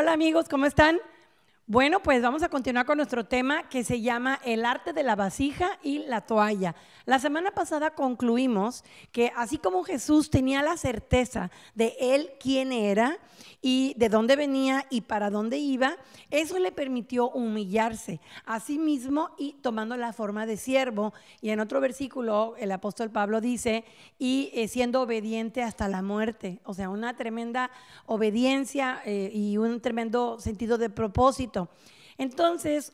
Hola amigos, ¿cómo están? Bueno, pues vamos a continuar con nuestro tema que se llama el arte de la vasija y la toalla. La semana pasada concluimos que así como Jesús tenía la certeza de él quién era y de dónde venía y para dónde iba, eso le permitió humillarse a sí mismo y tomando la forma de siervo. Y en otro versículo el apóstol Pablo dice, y eh, siendo obediente hasta la muerte, o sea, una tremenda obediencia eh, y un tremendo sentido de propósito. Entonces,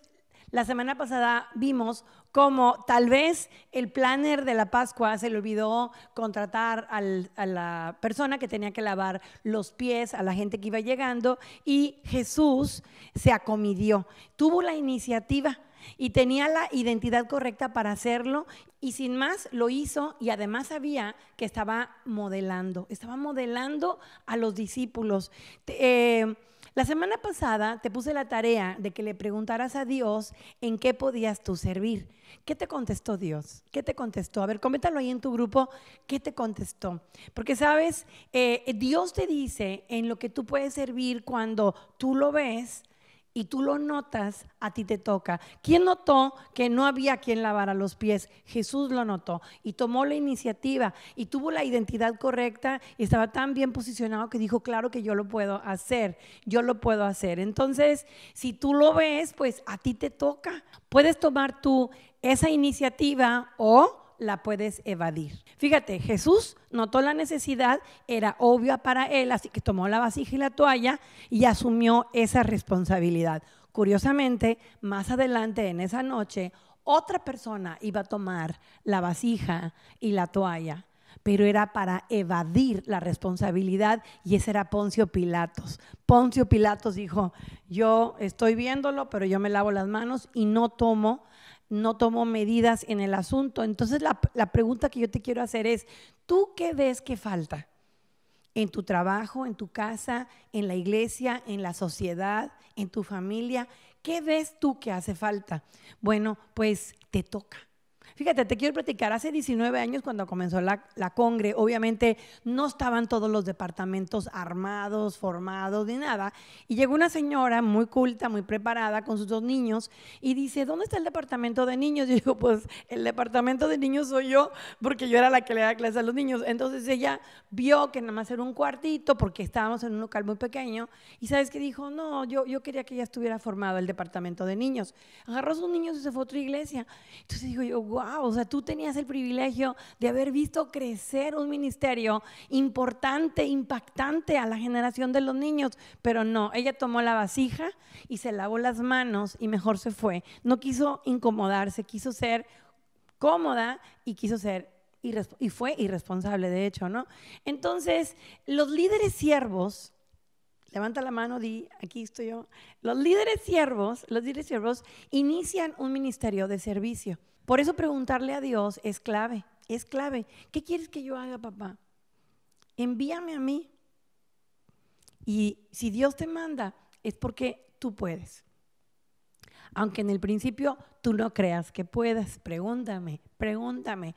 la semana pasada vimos cómo tal vez el planner de la Pascua se le olvidó contratar a la persona que tenía que lavar los pies a la gente que iba llegando y Jesús se acomidió, tuvo la iniciativa y tenía la identidad correcta para hacerlo y sin más lo hizo y además sabía que estaba modelando, estaba modelando a los discípulos. Eh, la semana pasada te puse la tarea de que le preguntaras a Dios en qué podías tú servir. ¿Qué te contestó Dios? ¿Qué te contestó? A ver, coméntalo ahí en tu grupo. ¿Qué te contestó? Porque sabes, eh, Dios te dice en lo que tú puedes servir cuando tú lo ves y tú lo notas, a ti te toca. ¿Quién notó que no había quien lavara los pies? Jesús lo notó y tomó la iniciativa y tuvo la identidad correcta y estaba tan bien posicionado que dijo, claro que yo lo puedo hacer, yo lo puedo hacer. Entonces, si tú lo ves, pues a ti te toca. Puedes tomar tú esa iniciativa o la puedes evadir. Fíjate, Jesús notó la necesidad, era obvia para él, así que tomó la vasija y la toalla y asumió esa responsabilidad. Curiosamente, más adelante en esa noche, otra persona iba a tomar la vasija y la toalla, pero era para evadir la responsabilidad y ese era Poncio Pilatos. Poncio Pilatos dijo, yo estoy viéndolo, pero yo me lavo las manos y no tomo no tomó medidas en el asunto. Entonces la, pregunta que yo te quiero hacer es, ¿tú qué ves que falta? En tu trabajo, en tu casa, en la iglesia, en la sociedad, en tu familia, ¿qué ves tú que hace falta? Bueno, pues te toca. Fíjate, te quiero platicar, hace 19 años cuando comenzó la, la, Congre, obviamente no estaban todos los departamentos armados, formados, ni nada. Y llegó una señora muy culta, muy preparada, con sus dos niños, y dice, ¿dónde está el departamento de niños? Y digo, pues el departamento de niños soy yo, porque yo era la que le daba clase a los niños. Entonces ella vio que nada más era un cuartito, porque estábamos en un local muy pequeño, y ¿sabes qué dijo? No, yo, yo quería que ya estuviera formado el departamento de niños. Agarró a sus niños y se fue a otra iglesia. Entonces digo yo, wow o sea, tú tenías el privilegio de haber visto crecer un ministerio importante, impactante a la generación de los niños, pero no, ella tomó la vasija y se lavó las manos y mejor se fue. No quiso incomodarse, quiso ser cómoda y quiso ser y fue irresponsable, de hecho, ¿no? Entonces, los líderes siervos, levanta la mano, di, aquí estoy yo, los líderes siervos, los líderes siervos inician un ministerio de servicio. Por eso preguntarle a Dios es clave, es clave. ¿Qué quieres que yo haga, papá? Envíame a mí. Y si Dios te manda, es porque tú puedes. Aunque en el principio tú no creas que puedas, pregúntame, pregúntame.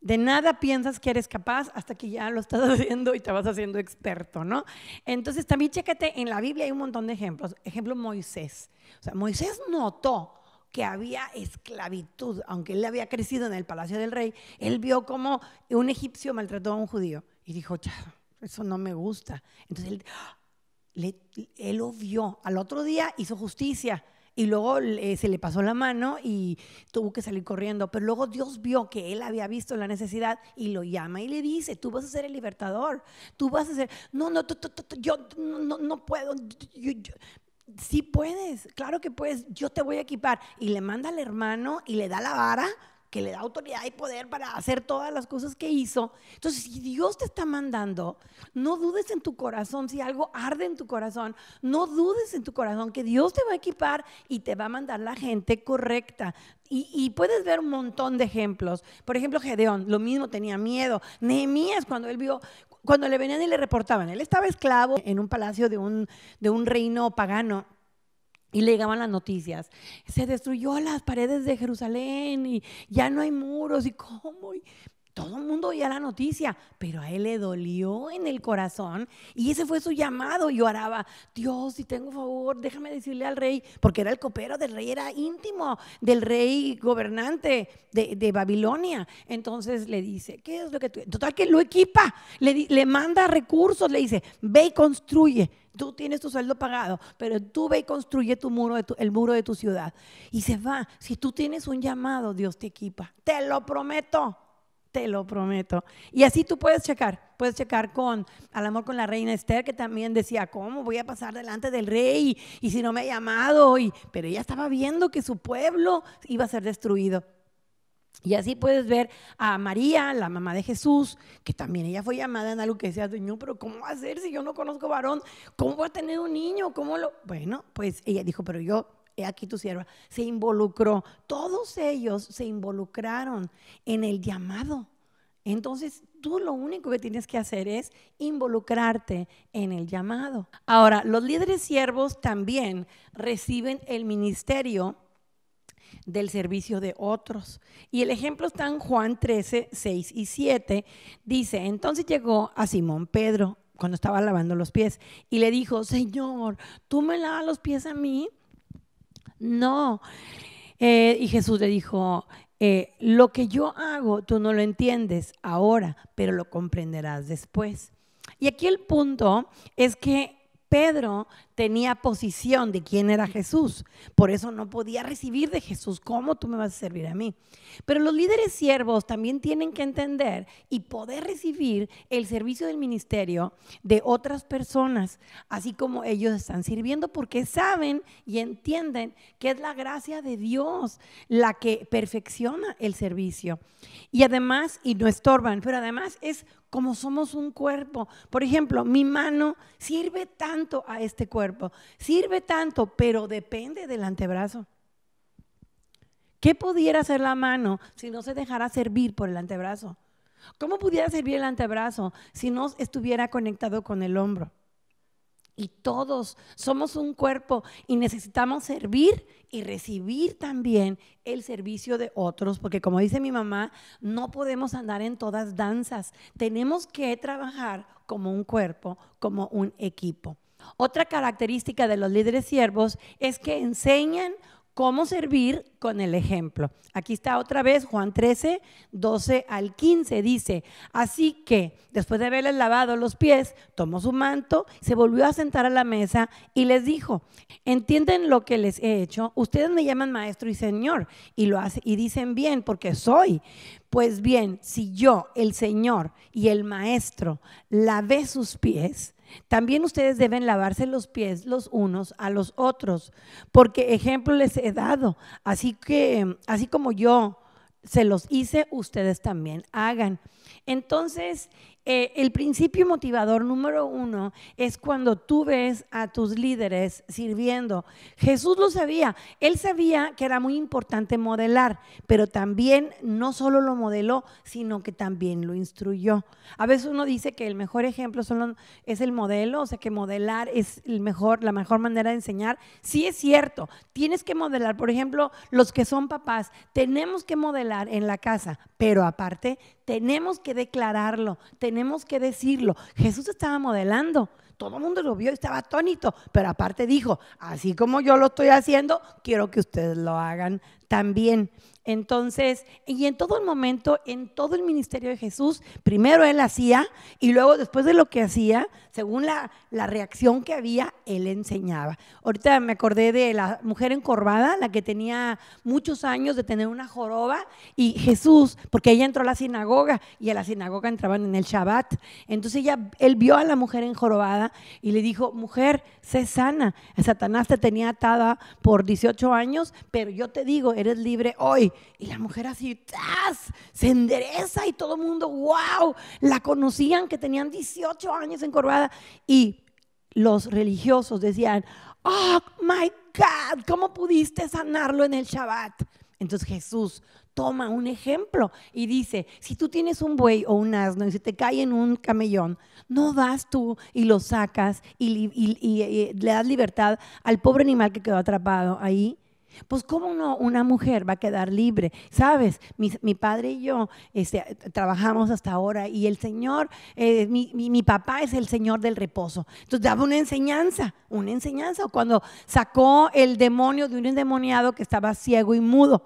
De nada piensas que eres capaz hasta que ya lo estás haciendo y te vas haciendo experto, ¿no? Entonces también chécate, en la Biblia hay un montón de ejemplos. Ejemplo Moisés. O sea, Moisés notó que había esclavitud, aunque él había crecido en el palacio del rey, él vio como un egipcio maltrató a un judío y dijo, eso no me gusta. Entonces él, él lo vio. Al otro día hizo justicia y luego se le pasó la mano y tuvo que salir corriendo. Pero luego Dios vio que él había visto la necesidad y lo llama y le dice, tú vas a ser el libertador, tú vas a ser, no, no, yo no, no puedo, sí puedes, claro que puedes, yo te voy a equipar. Y le manda al hermano y le da la vara que le da autoridad y poder para hacer todas las cosas que hizo. Entonces, si Dios te está mandando, no dudes en tu corazón, si algo arde en tu corazón, no dudes en tu corazón que Dios te va a equipar y te va a mandar la gente correcta. Y, puedes ver un montón de ejemplos. Por ejemplo, Gedeón, lo mismo, tenía miedo. Nehemías, cuando él vio, cuando le venían y le reportaban, él estaba esclavo en un palacio de un, de un reino pagano. Y le llegaban las noticias. Se destruyó las paredes de Jerusalén y ya no hay muros. ¿Y cómo? Todo el mundo oía la noticia, pero a él le dolió en el corazón y ese fue su llamado y oraba, Dios, si tengo favor, déjame decirle al rey, porque era el copero del rey, era íntimo del rey gobernante de, Babilonia. Entonces le dice, ¿qué es lo que tú? Total que lo equipa, le, le manda recursos, le dice, ve y construye tú tienes tu sueldo pagado, pero tú ve y construye tu muro el muro de tu ciudad. Y se va. Si tú tienes un llamado, Dios te equipa. Te lo prometo. Te lo prometo. Y así tú puedes checar. Puedes checar con, al amor con la reina Esther, que también decía, ¿cómo voy a pasar delante del rey? Y, si no me ha llamado. Y, pero ella estaba viendo que su pueblo iba a ser destruido. Y así puedes ver a María, la mamá de Jesús, que también ella fue llamada en algo que decía, Señor, pero ¿cómo va a ser si yo no conozco varón? ¿Cómo voy a tener un niño? ¿Cómo lo...? Bueno, pues ella dijo, pero yo, aquí tu sierva, se involucró. Todos ellos se involucraron en el llamado. Entonces, tú lo único que tienes que hacer es involucrarte en el llamado. Ahora, los líderes siervos también reciben el ministerio del servicio de otros. Y el ejemplo está en Juan 13, 6 y 7. Dice, entonces llegó a Simón Pedro cuando estaba lavando los pies y le dijo, Señor, ¿tú me lavas los pies a mí? No. Eh, y Jesús le dijo, eh, lo que yo hago tú no lo entiendes ahora, pero lo comprenderás después. Y aquí el punto es que Pedro tenía posición de quién era Jesús. Por eso no podía recibir de Jesús. ¿Cómo tú me vas a servir a mí? Pero los líderes siervos también tienen que entender y poder recibir el servicio del ministerio de otras personas, así como ellos están sirviendo, porque saben y entienden que es la gracia de Dios la que perfecciona el servicio. Y además, y no estorban, pero además es como somos un cuerpo. Por ejemplo, mi mano sirve tanto a este cuerpo, sirve tanto, pero depende del antebrazo. ¿Qué pudiera hacer la mano si no se dejara servir por el antebrazo? ¿Cómo pudiera servir el antebrazo si no estuviera conectado con el hombro? Y todos somos un cuerpo y necesitamos servir y recibir también el servicio de otros, porque como dice mi mamá, no podemos andar en todas danzas. Tenemos que trabajar como un cuerpo, como un equipo. Otra característica de los líderes siervos es que enseñan cómo servir con el ejemplo. Aquí está otra vez Juan 13, 12 al 15. Dice, así que después de haberles lavado los pies, tomó su manto, se volvió a sentar a la mesa y les dijo, ¿entienden lo que les he hecho? Ustedes me llaman maestro y señor y lo hacen y dicen bien porque soy. Pues bien, si yo, el Señor y el Maestro, lavé sus pies, también ustedes deben lavarse los pies los unos a los otros, porque ejemplo les he dado. Así que, así como yo se los hice, ustedes también hagan. Entonces, eh, el principio motivador número uno es cuando tú ves a tus líderes sirviendo. Jesús lo sabía, él sabía que era muy importante modelar, pero también no solo lo modeló, sino que también lo instruyó. A veces uno dice que el mejor ejemplo es el modelo, o sea que modelar es la mejor manera de enseñar. Sí es cierto, tienes que modelar. Por ejemplo, los que son papás, tenemos que modelar en la casa, pero aparte tenemos que declararlo, tenemos que decirlo. Jesús estaba modelando, todo el mundo lo vio y estaba atónito, pero aparte dijo, así como yo lo estoy haciendo, quiero que ustedes lo hagan también. Entonces, y en todo el momento, en todo el ministerio de Jesús, primero él hacía y luego después de lo que hacía, según la, la, reacción que había, él enseñaba. Ahorita me acordé de la mujer encorvada, la que tenía muchos años de tener una joroba y Jesús, porque ella entró a la sinagoga y a la sinagoga entraban en el Shabbat. Entonces ella, él vio a la mujer encorvada y le dijo, mujer, sé sana. Satanás te tenía atada por 18 años, pero yo te digo, eres libre hoy. Y la mujer así, ¡tas! Se endereza y todo el mundo, wow, la conocían que tenían 18 años encorvada. Y los religiosos decían, oh my God, ¿cómo pudiste sanarlo en el Shabbat? Entonces Jesús toma un ejemplo y dice, si tú tienes un buey o un asno y se te cae en un camellón, no vas tú y lo sacas y, y le das libertad al pobre animal que quedó atrapado ahí Pues cómo una mujer va a quedar libre. Sabes, mi, padre y yo este, trabajamos hasta ahora y el Señor, eh, mi, papá es el Señor del reposo. Entonces daba una enseñanza, una enseñanza. Cuando sacó el demonio de un endemoniado que estaba ciego y mudo.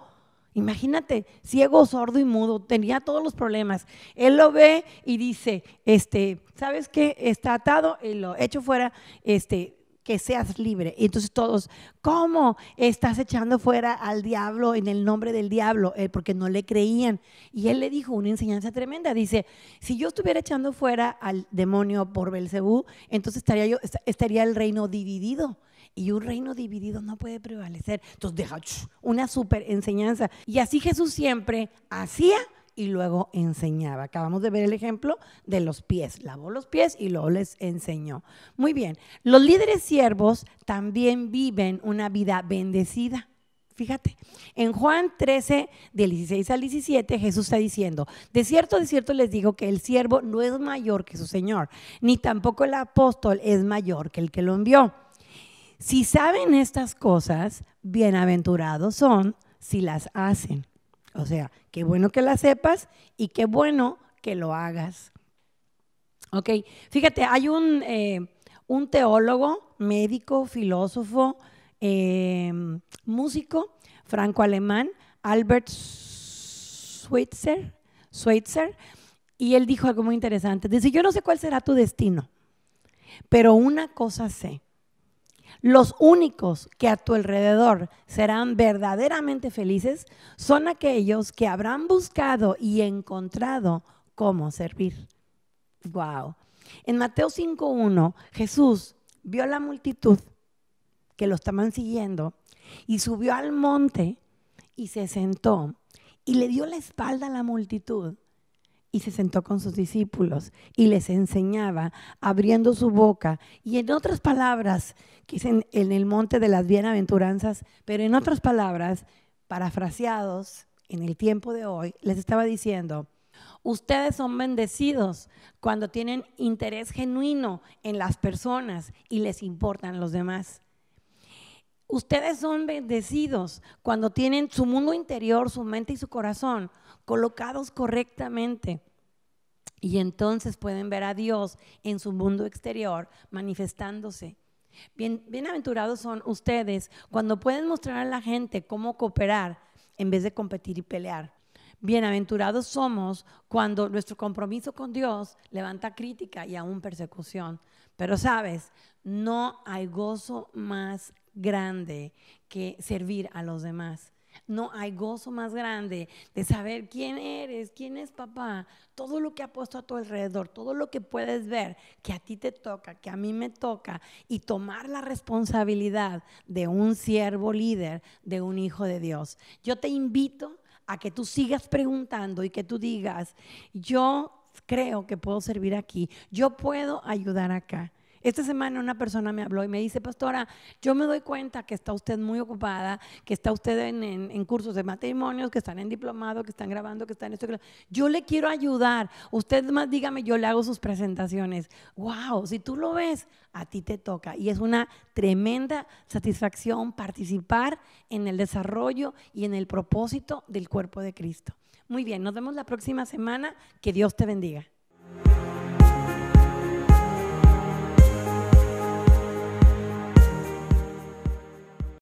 Imagínate, ciego, sordo y mudo, tenía todos los problemas. Él lo ve y dice, este, ¿sabes qué? Está atado y lo echo fuera, este, que seas libre. Y entonces todos, ¿cómo estás echando fuera al diablo en el nombre del diablo? Eh, porque no le creían. Y él le dijo una enseñanza tremenda. Dice, si yo estuviera echando fuera al demonio por Belcebú, entonces estaría, yo, estaría el reino dividido y un reino dividido no puede prevalecer. Entonces deja una super enseñanza. Y así Jesús siempre hacía y luego enseñaba. Acabamos de ver el ejemplo de los pies. Lavó los pies y luego les enseñó. Muy bien. Los líderes siervos también viven una vida bendecida. Fíjate, en Juan 13, del 16 al 17, Jesús está diciendo, de cierto, de cierto les digo que el siervo no es mayor que su Señor, ni tampoco el apóstol es mayor que el que lo envió. Si saben estas cosas, bienaventurados son si las hacen. O sea, qué bueno que las sepas y qué bueno que lo hagas. Ok, fíjate, hay un, eh, un teólogo, médico, filósofo, eh, músico franco-alemán, Albert Schweitzer, Schweitzer, y él dijo algo muy interesante. Dice, yo no sé cuál será tu destino, pero una cosa sé, los únicos que a tu alrededor serán verdaderamente felices son aquellos que habrán buscado y encontrado cómo servir. Wow. En Mateo 5:1, Jesús vio a la multitud que lo estaban siguiendo y subió al monte y se sentó y le dio la espalda a la multitud y se sentó con sus discípulos y les enseñaba abriendo su boca. Y en otras palabras, que en, en el monte de las bienaventuranzas, pero en otras palabras, parafraseados en el tiempo de hoy, les estaba diciendo, ustedes son bendecidos cuando tienen interés genuino en las personas y les importan los demás. Ustedes son bendecidos cuando tienen su mundo interior, su mente y su corazón colocados correctamente. Y entonces pueden ver a Dios en su mundo exterior manifestándose. Bien, bienaventurados son ustedes cuando pueden mostrar a la gente cómo cooperar en vez de competir y pelear. Bienaventurados somos cuando nuestro compromiso con Dios levanta crítica y aún persecución. Pero sabes, no hay gozo más grande que servir a los demás. No hay gozo más grande de saber quién eres, quién es papá, todo lo que ha puesto a tu alrededor, todo lo que puedes ver, que a ti te toca, que a mí me toca, y tomar la responsabilidad de un siervo líder, de un hijo de Dios. Yo te invito a que tú sigas preguntando y que tú digas, yo creo que puedo servir aquí, yo puedo ayudar acá. Esta semana una persona me habló y me dice, pastora, yo me doy cuenta que está usted muy ocupada, que está usted en, cursos de matrimonios, que están en diplomado, que están grabando, que están en esto. Yo le quiero ayudar. Usted más dígame, yo le hago sus presentaciones. Wow, si tú lo ves, a ti te toca. Y es una tremenda satisfacción participar en el desarrollo y en el propósito del cuerpo de Cristo. Muy bien, nos vemos la próxima semana. Que Dios te bendiga.